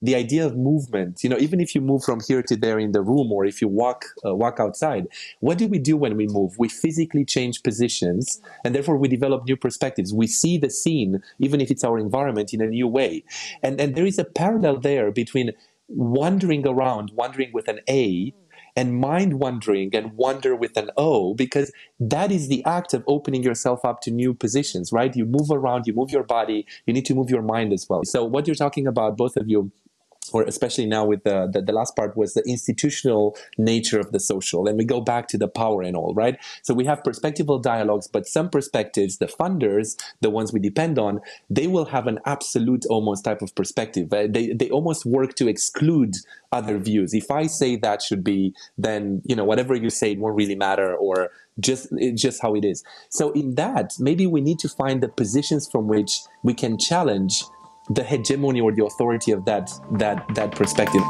the idea of movement you know even if you move from here to there in the room or if you walk uh, walk outside what do we do when we move we physically change positions and therefore we develop new perspectives we see the scene even if it's our environment in a new way and and there is a parallel there between wandering around wandering with an a and mind wandering and wonder with an O, because that is the act of opening yourself up to new positions, right? You move around, you move your body, you need to move your mind as well. So, what you're talking about, both of you, or especially now with the, the, the last part was the institutional nature of the social. And we go back to the power and all right? So we have perspectival dialogues but some perspectives the funders the ones we depend on they will have an absolute almost type of perspective. Uh, they, they almost work to exclude other views. If i say that should be then you know whatever you say it won't really matter or just just how it is. So in that maybe we need to find the positions from which we can challenge the hegemony or the authority of that that that perspective.